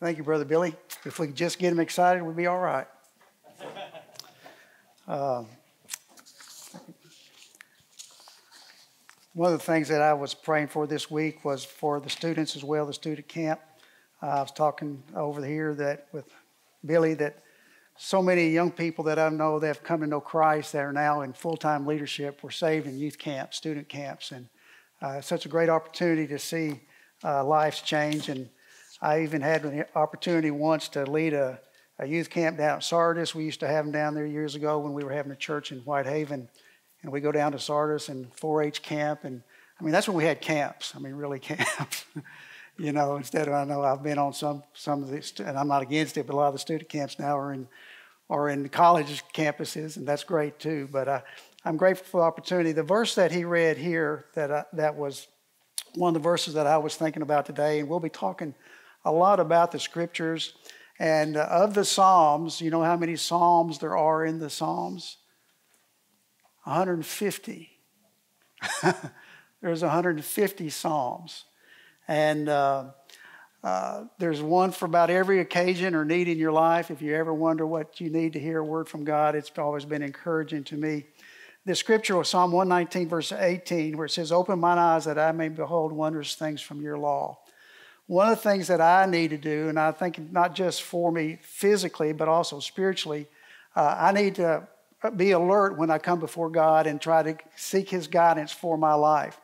Thank you, Brother Billy. If we could just get him excited, we'd be all right. Uh, one of the things that I was praying for this week was for the students as well, the student camp. Uh, I was talking over here that with Billy that so many young people that I know that have come to know Christ that are now in full-time leadership were saved in youth camps, student camps, and uh, such a great opportunity to see uh, lives change and I even had an opportunity once to lead a, a youth camp down at Sardis. We used to have them down there years ago when we were having a church in Whitehaven. And we go down to Sardis and 4 H camp. And I mean, that's when we had camps. I mean, really camps. you know, instead of, I know I've been on some, some of these, and I'm not against it, but a lot of the student camps now are in, are in college campuses, and that's great too. But uh, I'm grateful for the opportunity. The verse that he read here, that, I, that was one of the verses that I was thinking about today, and we'll be talking a lot about the scriptures. And uh, of the Psalms, you know how many Psalms there are in the Psalms? 150. there's 150 Psalms. And uh, uh, there's one for about every occasion or need in your life. If you ever wonder what you need to hear a word from God, it's always been encouraging to me. The scripture of Psalm 119, verse 18, where it says, Open mine eyes that I may behold wondrous things from your law. One of the things that I need to do, and I think not just for me physically, but also spiritually, uh, I need to be alert when I come before God and try to seek His guidance for my life.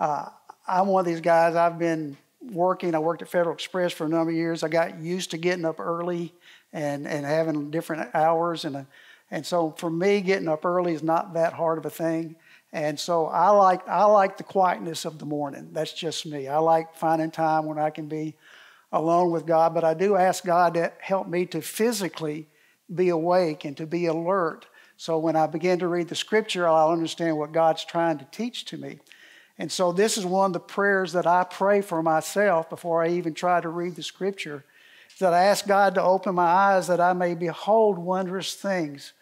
Uh, I'm one of these guys, I've been working, I worked at Federal Express for a number of years. I got used to getting up early and, and having different hours. And, and so for me, getting up early is not that hard of a thing. And so I like I like the quietness of the morning. That's just me. I like finding time when I can be alone with God, but I do ask God to help me to physically be awake and to be alert. So when I begin to read the scripture, I'll understand what God's trying to teach to me. And so this is one of the prayers that I pray for myself before I even try to read the scripture. That I ask God to open my eyes that I may behold wondrous things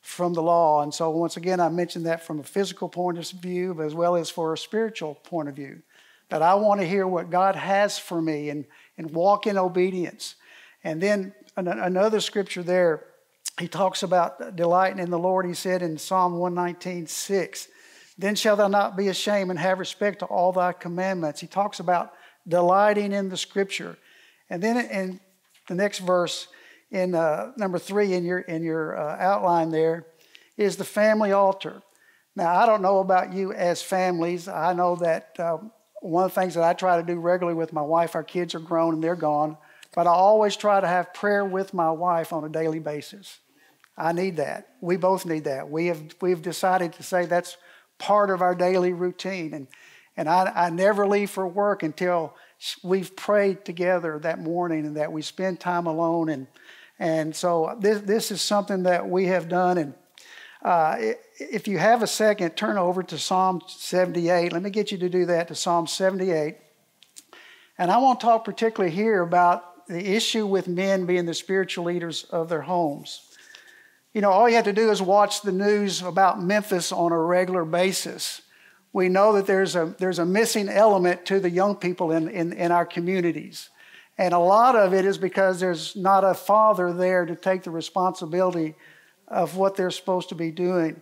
from the law. And so, once again, I mentioned that from a physical point of view, as well as for a spiritual point of view. That I want to hear what God has for me and, and walk in obedience. And then another scripture there, he talks about delighting in the Lord. He said in Psalm 119, 6, Then shalt thou not be ashamed and have respect to all thy commandments. He talks about delighting in the scripture. And then in the next verse, in uh, number three in your in your uh, outline there is the family altar. Now I don't know about you as families. I know that um, one of the things that I try to do regularly with my wife. Our kids are grown and they're gone, but I always try to have prayer with my wife on a daily basis. I need that. We both need that. We have we've decided to say that's part of our daily routine, and and I, I never leave for work until we've prayed together that morning and that we spend time alone and and so this, this is something that we have done. And uh, if you have a second, turn over to Psalm 78. Let me get you to do that to Psalm 78. And I want to talk particularly here about the issue with men being the spiritual leaders of their homes. You know, all you have to do is watch the news about Memphis on a regular basis. We know that there's a, there's a missing element to the young people in, in, in our communities. And a lot of it is because there's not a father there to take the responsibility of what they're supposed to be doing.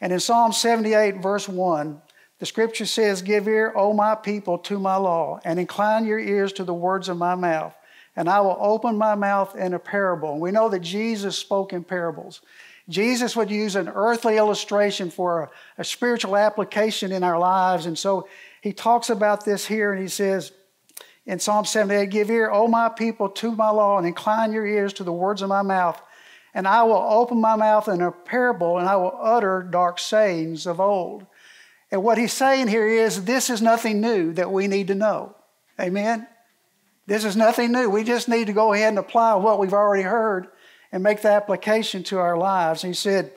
And in Psalm 78, verse 1, the scripture says, Give ear, O my people, to my law, and incline your ears to the words of my mouth, and I will open my mouth in a parable. And we know that Jesus spoke in parables. Jesus would use an earthly illustration for a, a spiritual application in our lives. And so he talks about this here, and he says, in Psalm 78 Give ear, O my people, to my law, and incline your ears to the words of my mouth. And I will open my mouth in a parable, and I will utter dark sayings of old. And what he's saying here is this is nothing new that we need to know. Amen? This is nothing new. We just need to go ahead and apply what we've already heard and make the application to our lives. He said,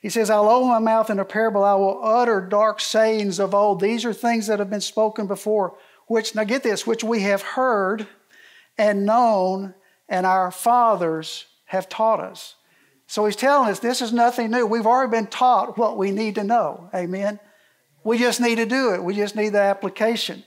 he says, I'll open my mouth in a parable. I will utter dark sayings of old. These are things that have been spoken before which, now get this, which we have heard and known, and our fathers have taught us. So he's telling us this is nothing new. We've already been taught what we need to know. Amen. We just need to do it. We just need the application.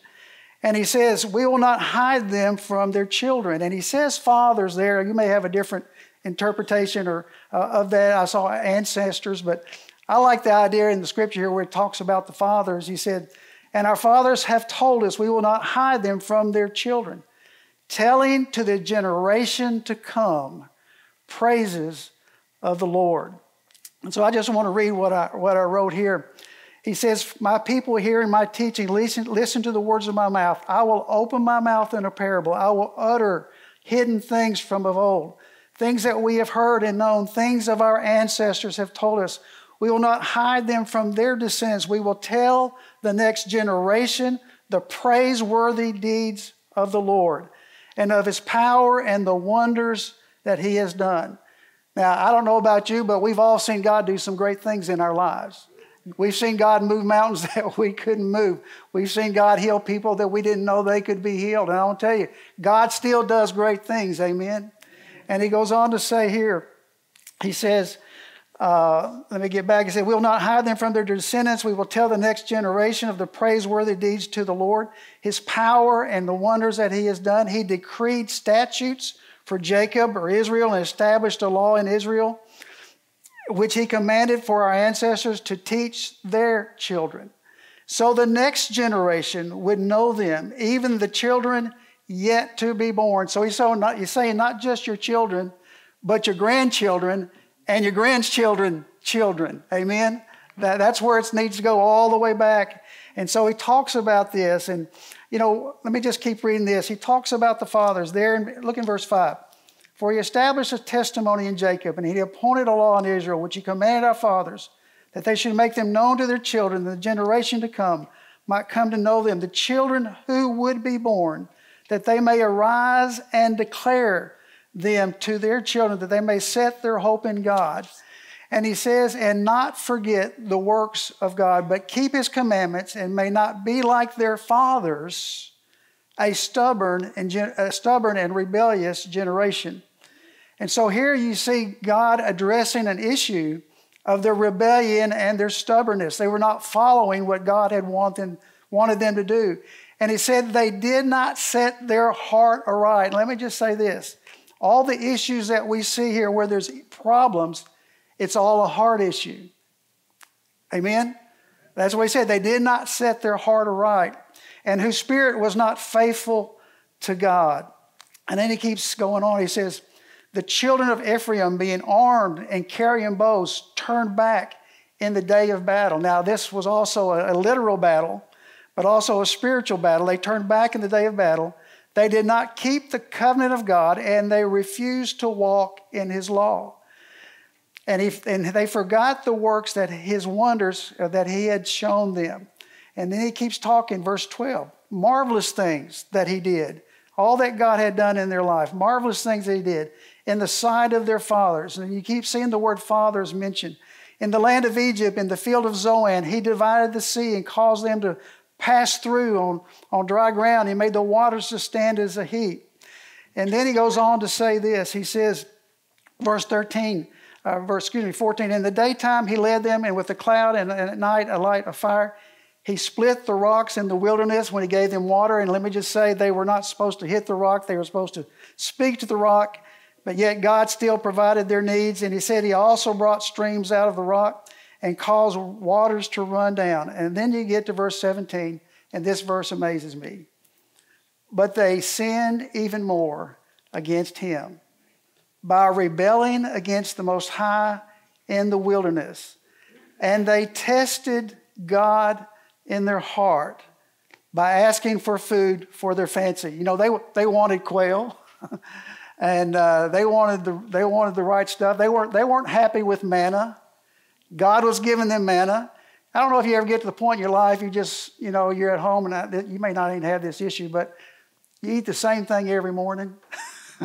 And he says, We will not hide them from their children. And he says, Fathers there. You may have a different interpretation or uh, of that. I saw ancestors, but I like the idea in the scripture here where it talks about the fathers. He said, And our fathers have told us we will not hide them from their children, telling to the generation to come praises of the Lord. And so I just want to read what I, what I wrote here. He says, My people hearing my teaching, listen, listen to the words of my mouth. I will open my mouth in a parable. I will utter hidden things from of old, things that we have heard and known, things of our ancestors have told us. We will not hide them from their descendants. We will tell the next generation the praiseworthy deeds of the Lord and of his power and the wonders that he has done. Now, I don't know about you, but we've all seen God do some great things in our lives. We've seen God move mountains that we couldn't move. We've seen God heal people that we didn't know they could be healed. And I want to tell you, God still does great things. Amen. And he goes on to say here, he says, uh, let me get back. He said, We will not hide them from their descendants. We will tell the next generation of the praiseworthy deeds to the Lord, his power and the wonders that he has done. He decreed statutes for Jacob or Israel and established a law in Israel which he commanded for our ancestors to teach their children. So the next generation would know them, even the children yet to be born. So he's, he's saying not just your children, but your grandchildren and your grandchildren, children. Amen? That, that's where it needs to go all the way back. And so he talks about this. And, you know, let me just keep reading this. He talks about the fathers there. Look in verse 5. For he established a testimony in Jacob, and he appointed a law in Israel, which he commanded our fathers, that they should make them known to their children, the generation to come might come to know them, the children who would be born, that they may arise and declare them to their children, that they may set their hope in God. And he says, and not forget the works of God, but keep his commandments, and may not be like their fathers, a stubborn and, a stubborn and rebellious generation and so here you see God addressing an issue of their rebellion and their stubbornness. They were not following what God had wanted, wanted them to do. And he said they did not set their heart aright. Let me just say this all the issues that we see here where there's problems, it's all a heart issue. Amen? That's what he said. They did not set their heart aright, and whose spirit was not faithful to God. And then he keeps going on. He says, the children of Ephraim, being armed and carrying bows, turned back in the day of battle. Now, this was also a, literal battle, but also a spiritual battle. They turned back in the day of battle. They did not keep the covenant of God, and they refused to walk in his law. And, and they forgot the works that his wonders uh, that he had shown them. And then he keeps talking, verse 12 marvelous things that he did, all that God had done in their life, marvelous things that he did in the sight of their fathers. And you keep seeing the word fathers mentioned. In the land of Egypt, in the field of Zoan, he divided the sea and caused them to pass through on, on dry ground. He made the waters to stand as a heap. And then he goes on to say this. He says, verse 13, uh, verse, excuse me, 14, in the daytime he led them, and with a cloud, and, and at night a light of fire. He split the rocks in the wilderness when he gave them water. And let me just say, they were not supposed to hit the rock, they were supposed to speak to the rock but yet God still provided their needs. And he said he also brought streams out of the rock and cause waters to run down. And then you get to verse 17, and this verse amazes me. But they sinned even more against him by rebelling against the Most High in the wilderness. And they tested God in their heart by asking for food for their fancy. You know, they, they wanted quail. and uh, they wanted the they wanted the right stuff. They weren't they weren't happy with manna. God was giving them manna. I don't know if you ever get to the point in your life you just you know you're at home and you may not even have this issue, but you eat the same thing every morning.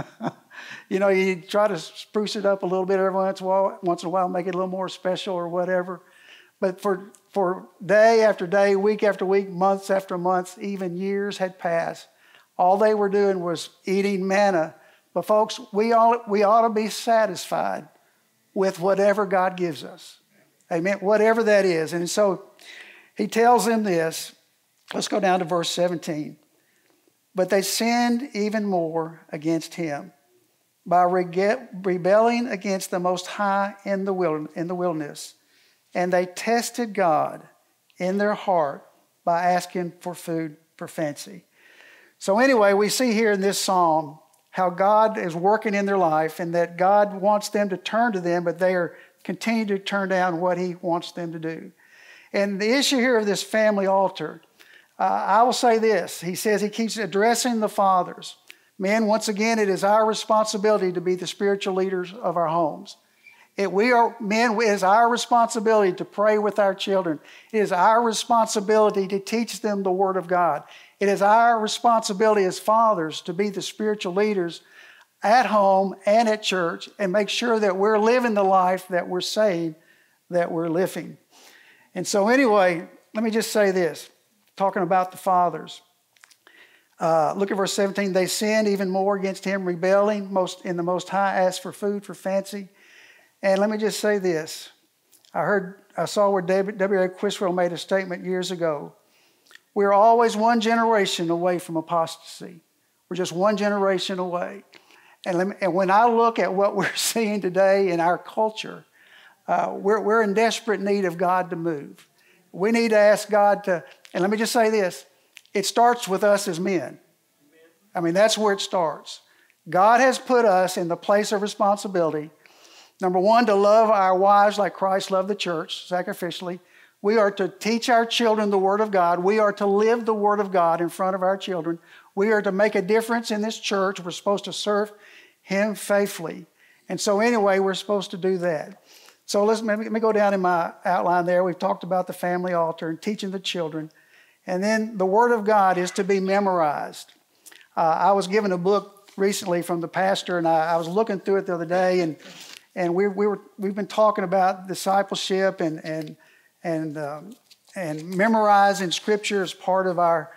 you know, you try to spruce it up a little bit every once in a while, once in a while, make it a little more special or whatever. But for for day after day, week after week, months after months, even years had passed. All they were doing was eating manna but, folks, we, all, we ought to be satisfied with whatever God gives us. Amen. Whatever that is. And so he tells them this. Let's go down to verse 17. But they sinned even more against him by rebelling against the Most High in the wilderness. And they tested God in their heart by asking for food for fancy. So, anyway, we see here in this psalm how God is working in their life and that God wants them to turn to them, but they are continuing to turn down what He wants them to do. And the issue here of this family altar, uh, I will say this He says He keeps addressing the fathers. Men, once again, it is our responsibility to be the spiritual leaders of our homes. It, we are men. It is our responsibility to pray with our children. It is our responsibility to teach them the Word of God. It is our responsibility as fathers to be the spiritual leaders at home and at church and make sure that we're living the life that we're saying that we're living. And so, anyway, let me just say this talking about the fathers. Uh, look at verse 17. They sinned even more against him, rebelling most in the Most High, asked for food for fancy. And let me just say this. I heard, I saw where David, W.A. Criswell made a statement years ago. We're always one generation away from apostasy. We're just one generation away. And, me, and when I look at what we're seeing today in our culture, uh, we're, we're in desperate need of God to move. We need to ask God to, and let me just say this it starts with us as men. I mean, that's where it starts. God has put us in the place of responsibility Number one, to love our wives like Christ loved the church sacrificially. We are to teach our children the Word of God. We are to live the Word of God in front of our children. We are to make a difference in this church. We're supposed to serve Him faithfully. And so, anyway, we're supposed to do that. So, let's, let me go down in my outline there. We've talked about the family altar and teaching the children. And then the Word of God is to be memorized. Uh, I was given a book recently from the pastor, and I, I was looking through it the other day, and and we, we were, we've been talking about discipleship and, and, and, um, and memorizing scripture as part of our,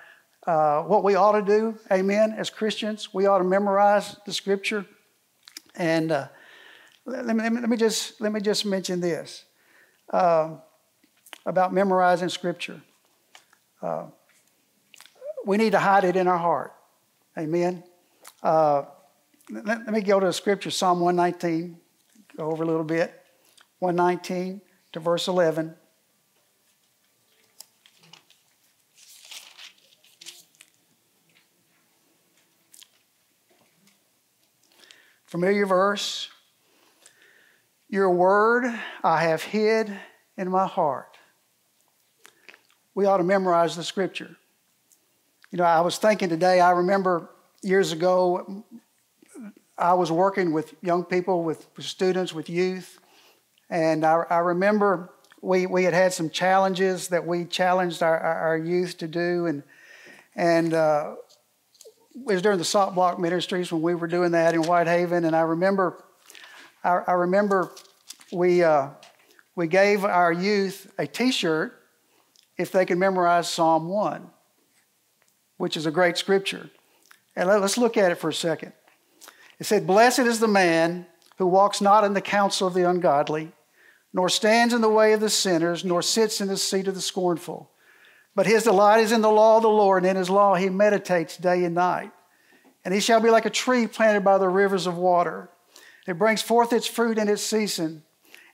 uh, what we ought to do, amen, as Christians. We ought to memorize the scripture. And uh, let, me, let, me, just, let me just mention this uh, about memorizing scripture. Uh, we need to hide it in our heart, amen. Uh, let, let me go to the scripture, Psalm 119. Go over a little bit. 119 to verse 11. Familiar verse. Your word I have hid in my heart. We ought to memorize the scripture. You know, I was thinking today, I remember years ago, I was working with young people, with, students, with youth, and I, I, remember we, we had had some challenges that we challenged our, our youth to do, and and uh, was during the Salt Block Ministries when we were doing that in Whitehaven, and I remember I, I remember we uh, we gave our youth a T-shirt if they could memorize Psalm one, which is a great scripture, and let, let's look at it for a second. It said, Blessed is the man who walks not in the counsel of the ungodly, nor stands in the way of the sinners, nor sits in the seat of the scornful. But his delight is in the law of the Lord, and in his law he meditates day and night. And he shall be like a tree planted by the rivers of water. It brings forth its fruit in its season,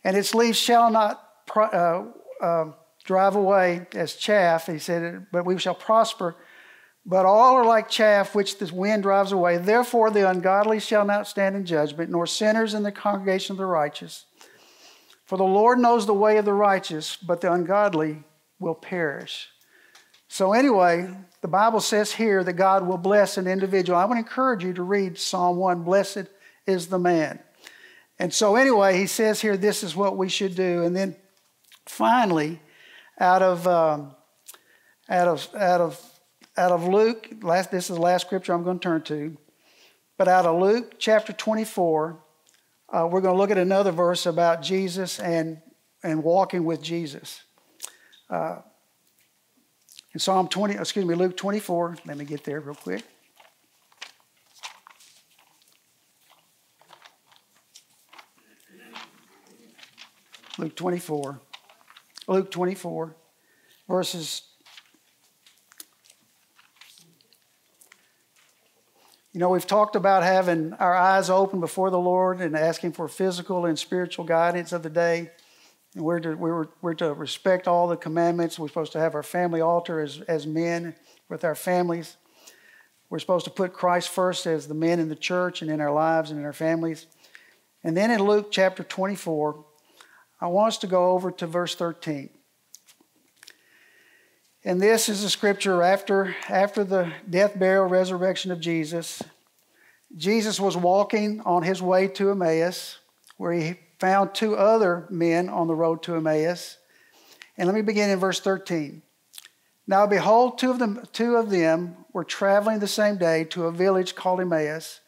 and its leaves shall not uh, uh, drive away as chaff. He said, but we shall prosper but all are like chaff which the wind drives away. Therefore, the ungodly shall not stand in judgment, nor sinners in the congregation of the righteous. For the Lord knows the way of the righteous, but the ungodly will perish. So, anyway, the Bible says here that God will bless an individual. I would encourage you to read Psalm 1 Blessed is the man. And so, anyway, he says here this is what we should do. And then finally, out of, um, out of, out of out of Luke, last, this is the last scripture I'm going to turn to, but out of Luke chapter 24, uh, we're going to look at another verse about Jesus and, and walking with Jesus. Uh, in Psalm 20, excuse me, Luke 24, let me get there real quick. Luke 24. Luke 24, verses You know, we've talked about having our eyes open before the Lord and asking for physical and spiritual guidance of the day. And we're to, we're, we're to respect all the commandments. We're supposed to have our family altar as, as men with our families. We're supposed to put Christ first as the men in the church and in our lives and in our families. And then in Luke chapter 24, I want us to go over to verse 13. And this is a scripture after, after the death, burial, resurrection of Jesus. Jesus was walking on his way to Emmaus, where he found two other men on the road to Emmaus. And let me begin in verse 13. Now, behold, two of them, two of them were traveling the same day to a village called Emmaus,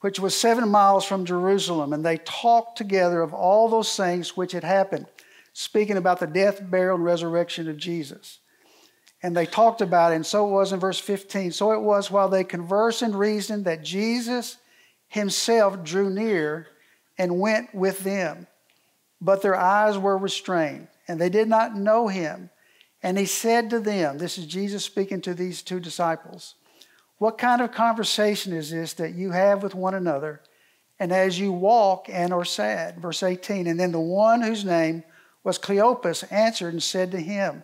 which was seven miles from Jerusalem, and they talked together of all those things which had happened, speaking about the death, burial, and resurrection of Jesus and they talked about it. And so it was in verse 15. So it was while they conversed and reasoned that Jesus himself drew near and went with them. But their eyes were restrained, and they did not know him. And he said to them, This is Jesus speaking to these two disciples, What kind of conversation is this that you have with one another? And as you walk and are sad. Verse 18. And then the one whose name was Cleopas answered and said to him,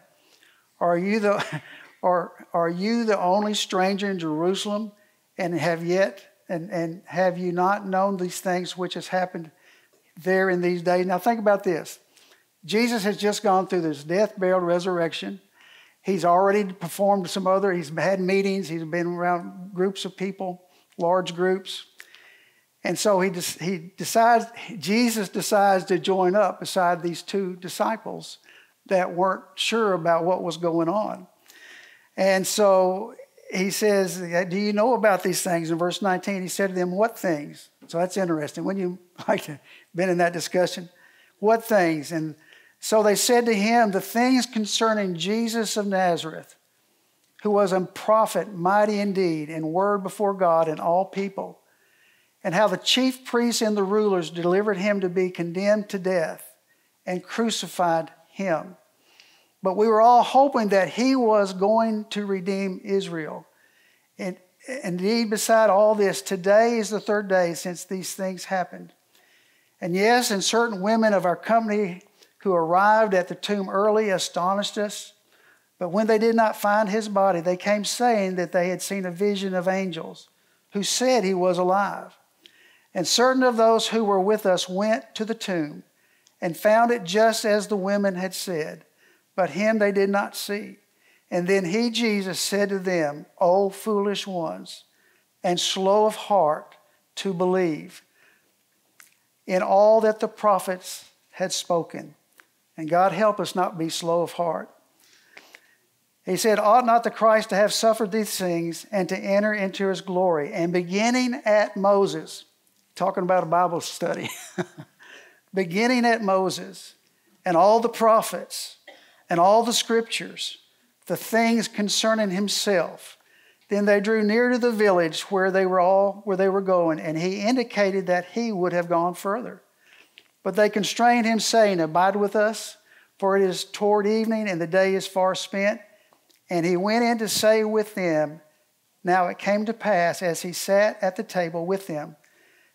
are you the, are, are you the only stranger in Jerusalem and have yet, and, and have you not known these things which has happened there in these days? Now think about this. Jesus has just gone through this death, burial, resurrection. He's already performed some other, he's had meetings, he's been around groups of people, large groups. And so he, he decides, Jesus decides to join up beside these two disciples that weren't sure about what was going on. And so he says, Do you know about these things? In verse 19, he said to them, What things? So that's interesting. When you like been in that discussion, what things? And so they said to him, The things concerning Jesus of Nazareth, who was a prophet, mighty indeed, in word before God and all people, and how the chief priests and the rulers delivered him to be condemned to death and crucified him. But we were all hoping that he was going to redeem Israel. And indeed, beside all this, today is the third day since these things happened. And yes, and certain women of our company who arrived at the tomb early astonished us. But when they did not find his body, they came saying that they had seen a vision of angels who said he was alive. And certain of those who were with us went to the tomb and found it just as the women had said, but him they did not see. And then he, Jesus, said to them, O foolish ones, and slow of heart to believe in all that the prophets had spoken. And God help us not be slow of heart. He said, Ought not the Christ to have suffered these things and to enter into his glory? And beginning at Moses, talking about a Bible study. beginning at Moses and all the prophets and all the scriptures, the things concerning himself. Then they drew near to the village where they were all where they were going, and he indicated that he would have gone further. But they constrained him, saying, Abide with us, for it is toward evening, and the day is far spent. And he went in to say with them, Now it came to pass, as he sat at the table with them,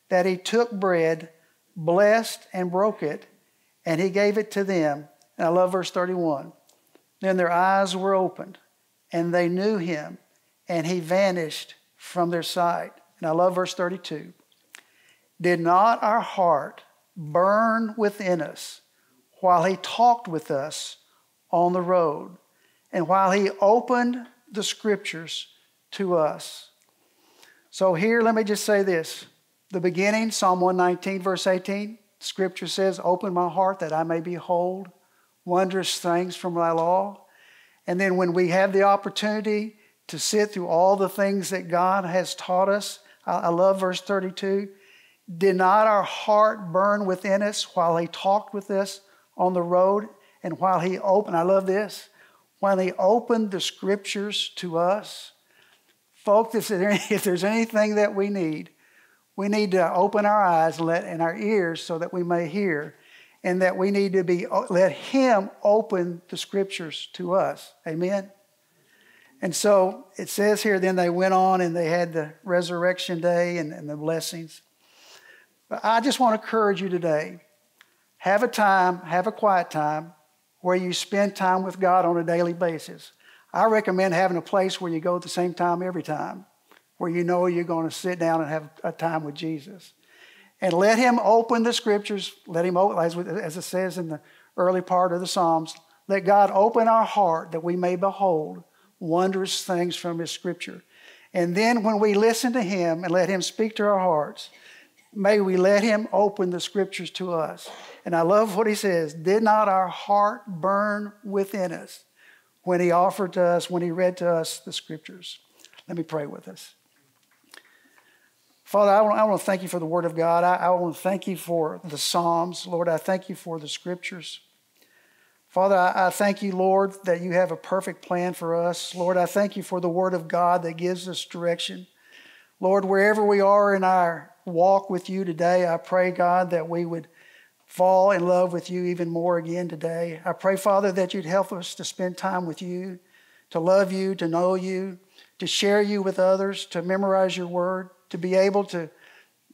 that he took bread blessed and broke it, and he gave it to them. And I love verse 31. Then their eyes were opened, and they knew him, and he vanished from their sight. And I love verse 32. Did not our heart burn within us while he talked with us on the road, and while he opened the scriptures to us? So, here, let me just say this the beginning, Psalm 119, verse 18, scripture says, Open my heart that I may behold wondrous things from thy law. And then when we have the opportunity to sit through all the things that God has taught us, I love verse 32. Did not our heart burn within us while he talked with us on the road and while he opened, I love this, while he opened the scriptures to us? Folks, if there's anything that we need, we need to open our eyes and, let, and our ears so that we may hear, and that we need to be let Him open the Scriptures to us. Amen. And so it says here, then they went on and they had the resurrection day and, and the blessings. But I just want to encourage you today have a time, have a quiet time where you spend time with God on a daily basis. I recommend having a place where you go at the same time every time, where you know you're going to sit down and have a time with Jesus. And let Him open the scriptures. Let Him, as it says in the early part of the Psalms, let God open our heart that we may behold wondrous things from His scripture. And then when we listen to Him and let Him speak to our hearts, may we let Him open the scriptures to us. And I love what He says Did not our heart burn within us when He offered to us, when He read to us the scriptures? Let me pray with us. Father, I want, I want to thank you for the Word of God. I, I want to thank you for the Psalms. Lord, I thank you for the scriptures. Father, I, I thank you, Lord, that you have a perfect plan for us. Lord, I thank you for the Word of God that gives us direction. Lord, wherever we are in our walk with you today, I pray, God, that we would fall in love with you even more again today. I pray, Father, that you'd help us to spend time with you, to love you, to know you, to share you with others, to memorize your word, to be able to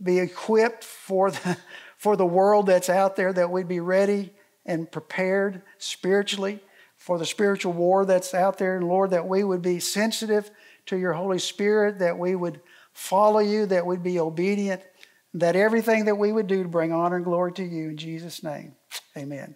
be equipped for the, for the world that's out there, that we'd be ready and prepared spiritually for the spiritual war that's out there. And Lord, that we would be sensitive to your Holy Spirit, that we would follow you, that we'd be obedient, that everything that we would do to bring honor and glory to you. In Jesus' name, amen.